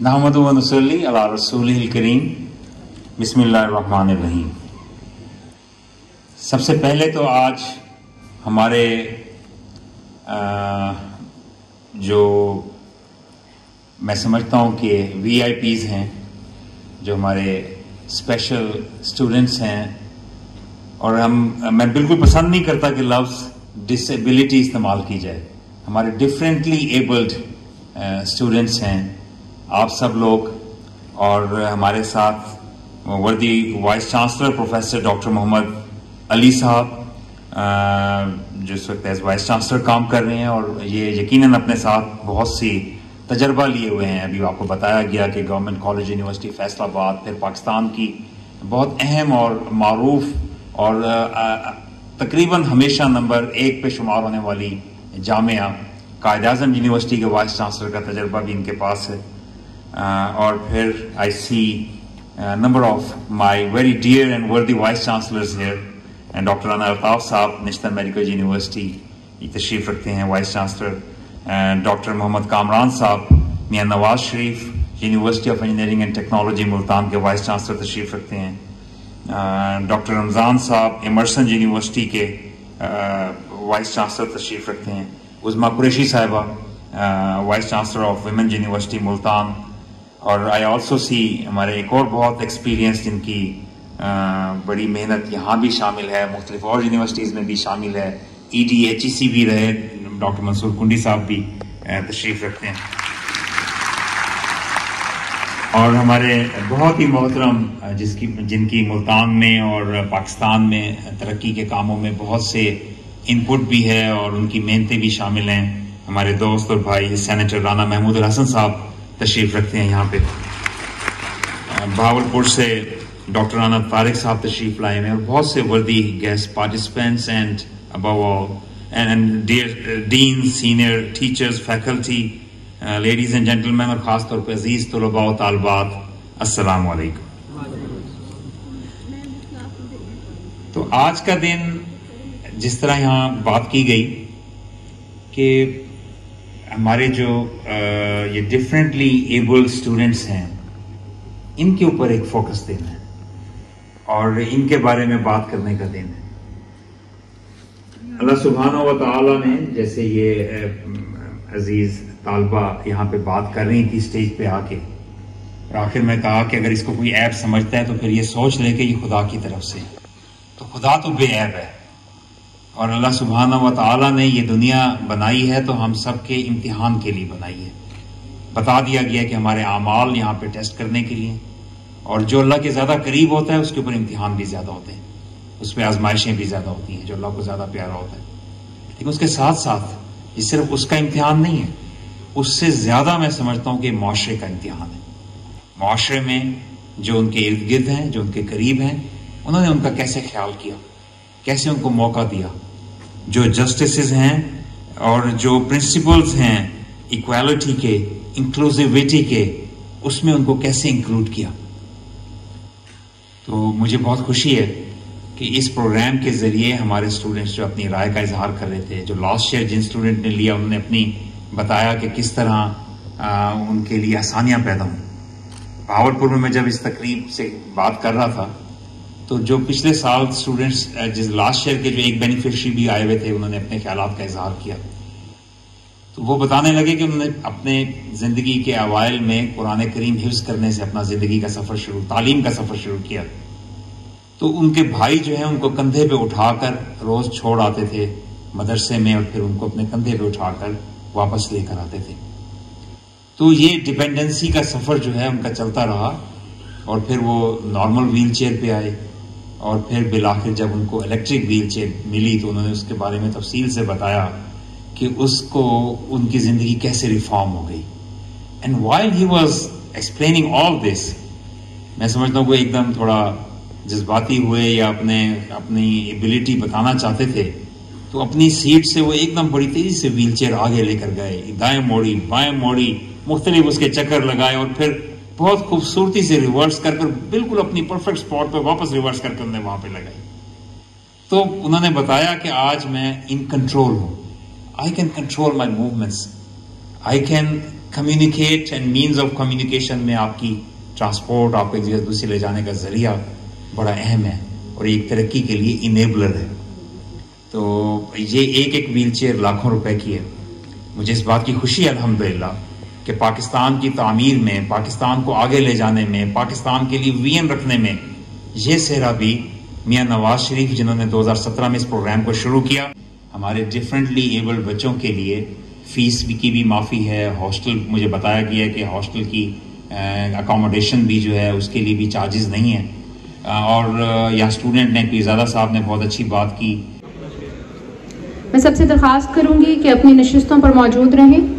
रसूल करीम सबसे पहले तो आज हमारे आ, जो मैं समझता हूँ कि वी आई पीज़ हैं जो हमारे स्पेशल स्टूडेंट्स हैं और हम मैं बिल्कुल पसंद नहीं करता कि लफ्ज़ डिसेबिलिटी इस्तेमाल की जाए हमारे डिफरेंटली एबल्ड स्टूडेंट्स हैं आप सब लोग और हमारे साथ worthy vice chancellor professor doctor Mohammad Ali sahab जो इस वक्त एज वाइस चांसलर काम कर रहे हैं और ये यकीनन अपने साथ बहुत सी तजर्बा लिए हुए हैं। अभी आपको बताया गया कि गवर्नमेंट कॉलेज, यूनिवर्सिटी, फैसलाबाद, फिर पाकिस्तान की बहुत अहम और मरूफ और तकरीबन हमेशा नंबर एक पे शुमार होने वाली जामिया, कायद अजम यूनिवर्सिटी के वाइस चांसलर का तजर्बा भी इनके पास है। और फिर I see number of my very dear and worthy vice chancellors here and doctor Ana Altaf sahab National Medical University तशरीफ़ रखते हैं vice chancellor doctor Mohammad Kamran sahab Mian Nawaz Sharif University of Engineering and Technology Multan के vice chancellor तशरीफ़ रखते हैं doctor Ramzan sahab Emerson University के vice chancellor तशरीफ़ रखते हैं Uzma Qureshi sahiba vice chancellor of women university Multan और I also see हमारे एक और बहुत एक्सपीरियंस जिनकी बड़ी मेहनत यहाँ भी शामिल है, मुख्तलिफ़ और यूनिवर्सिटीज़ में भी शामिल है। ई डी एच ई सी भी रहे, डॉक्टर मंसूर कुंडी साहब भी तशरीफ़ रखते हैं। और हमारे बहुत ही मोहतरम जिसकी, जिनकी मुल्तान में और पाकिस्तान में तरक्की के कामों में बहुत से इनपुट भी है और उनकी मेहनतें भी शामिल हैं। हमारे दोस्त और भाई सेनेटर राना महमूद हसन साहब तशरीफ़ रखते हैं यहाँ पे। भावलपुर से डॉक्टर राना तारिक साहब तशरीफ़ लाए हैं और बहुत से worthy guest participants and all and dean senior teachers faculty ladies and gentleman और ख़ास तौर पर अज़ीज़ तलबा तालबात अस्सलाम वालेकुम तो आज का दिन जिस तरह यहाँ बात की गई कि हमारे जो ये डिफरेंटली एबल्ड स्टूडेंट्स हैं, इनके ऊपर एक फोकस देना है और इनके बारे में बात करने का दिन है। अल्लाह सुबहाना व ताला ने जैसे ये अज़ीज़ तालबा यहाँ पे बात कर रही थी स्टेज पे आके, और आखिर में कहा कि अगर इसको कोई ऐप समझता है तो फिर ये सोच ले कि ये खुदा की तरफ़ से। तो खुदा तो बेऐब है। और अल्लाह सुबहाना व ताला ने ये दुनिया बनाई है तो हम सब के इम्तिहान के लिए बनाई है। बता दिया गया कि हमारे अमाल यहाँ पे टेस्ट करने के लिए, और जो अल्लाह के ज़्यादा करीब होता है, उसके ऊपर इम्तिहान भी ज़्यादा होते हैं। उस पर आजमाइशें भी ज़्यादा होती हैं, जो अल्लाह को ज़्यादा प्यारा होता है। लेकिन उसके साथ साथ ये सिर्फ़ उसका इम्तिहान नहीं है, उससे ज़्यादा मैं समझता हूँ कि माशरे का इम्तिहान है। माशरे में जो उनके इर्द गिर्द हैं, जो उनके करीब हैं, उन्होंने उनका कैसे ख्याल किया, कैसे उनको मौका दिया जो जस्टिस हैं और जो प्रिंसिपल्स हैं इक्वालिटी के इंक्लूसिविटी के उसमें उनको कैसे इंक्लूड किया? तो मुझे बहुत खुशी है कि इस प्रोग्राम के ज़रिए हमारे स्टूडेंट्स जो अपनी राय का इजहार कर रहे थे जो लास्ट ईयर जिन स्टूडेंट ने लिया उन्होंने अपनी बताया कि किस तरह आ, उनके लिए आसानियाँ पैदा हुई। भावलपुर में मैं जब इस तकरीब से बात कर रहा था तो जो पिछले साल स्टूडेंट्स जिस लास्ट ईयर के जो एक बेनिफिशरी भी आए हुए थे, उन्होंने अपने ख्याल का इजहार किया। तो वो बताने लगे कि उन्होंने अपने ज़िंदगी के अवाइल में कुरान करीम हिफ्स करने से अपना ज़िंदगी का सफ़र शुरू, तालीम का सफ़र शुरू किया। तो उनके भाई जो है, उनको कंधे पे उठाकर रोज़ छोड़ आते थे, मदरसे में और फिर उनको अपने कंधे पे उठाकर वापस लेकर आते थे। तो ये डिपेंडेंसी का सफ़र जो है, उनका चलता रहा और फिर वो नॉर्मल व्हील चेयर पे आए। और फिर बिलाखिर जब उनको इलेक्ट्रिक व्हील चेयर मिली तो उन्होंने उसके बारे में तफसील से बताया कि उसको, उनकी ज़िंदगी कैसे रिफॉर्म हो गई। And while he was explaining all this मैं समझता हूँ वो एकदम थोड़ा जज्बाती हुए या अपने, अपनी एबिलिटी बताना चाहते थे तो अपनी सीट से वो एकदम बड़ी तेज़ी से व्हील चेयर आगे लेकर गए। दाएँ मोड़ी, बाएँ मोड़ी, मुख्तलिफ़ उसके चक्कर लगाए और फिर बहुत खूबसूरती से रिवर्स कर कर बिल्कुल अपनी परफेक्ट स्पॉट पर वापस रिवर्स करके उन्होंने वहाँ पे लगाई। तो उन्होंने बताया कि आज मैं इन कंट्रोल हूँ। I can control my movements I can communicate and means of communication में आपकी ट्रांसपोर्ट आपको एक जगह दूसरी ले जाने का ज़रिया बड़ा अहम है और एक तरक्की के लिए इनेबलर है। तो ये एक एक व्हील चेयर लाखों रुपए की है। मुझे इस बात की खुशी है, अल्हम्दुलिल्लाह। कि पाकिस्तान की तामीर में, पाकिस्तान को आगे ले जाने में, पाकिस्तान के लिए वीएन रखने में, ये सेहरा भी मियाँ नवाज़ शरीफ, जिन्होंने 2017 में इस प्रोग्राम को शुरू किया, हमारे डिफरेंटली एबल्ड बच्चों के लिए फ़ीस भी की भी माफ़ी है हॉस्टल मुझे बताया गया है कि हॉस्टल की अकोमोडेशन भी जो है, उसके लिए भी चार्जेस नहीं है। और यहाँ स्टूडेंट ने पीजादा साहब ने बहुत अच्छी बात की। मैं सबसे दरख्वास्त करूँगी कि अपनी नशस्तों पर मौजूद रहें।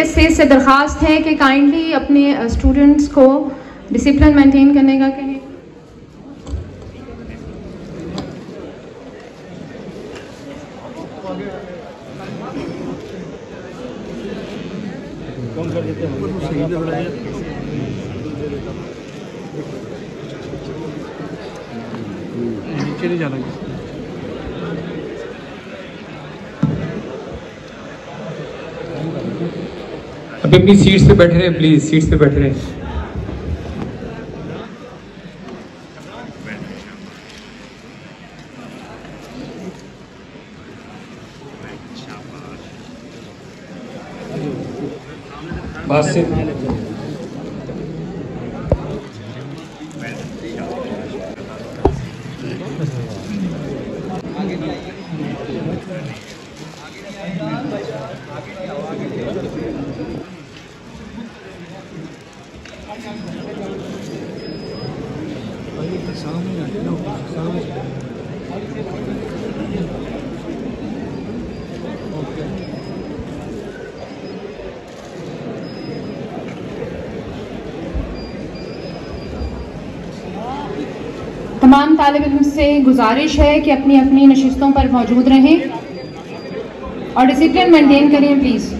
डीएसए से दरख्वास्त है कि काइंडली अपने स्टूडेंट्स को डिसिप्लिन मेंटेन करने का कहें। नीचे नहीं जाना अभी अपनी सीट्स पे बैठे रहे प्लीज़ सीट्स पे बैठे रहे। बस तमाम तालब इम से गुजारिश है कि अपनी अपनी नशस्तों पर मौजूद रहें और डिसिप्लिन मेंटेन करें प्लीज़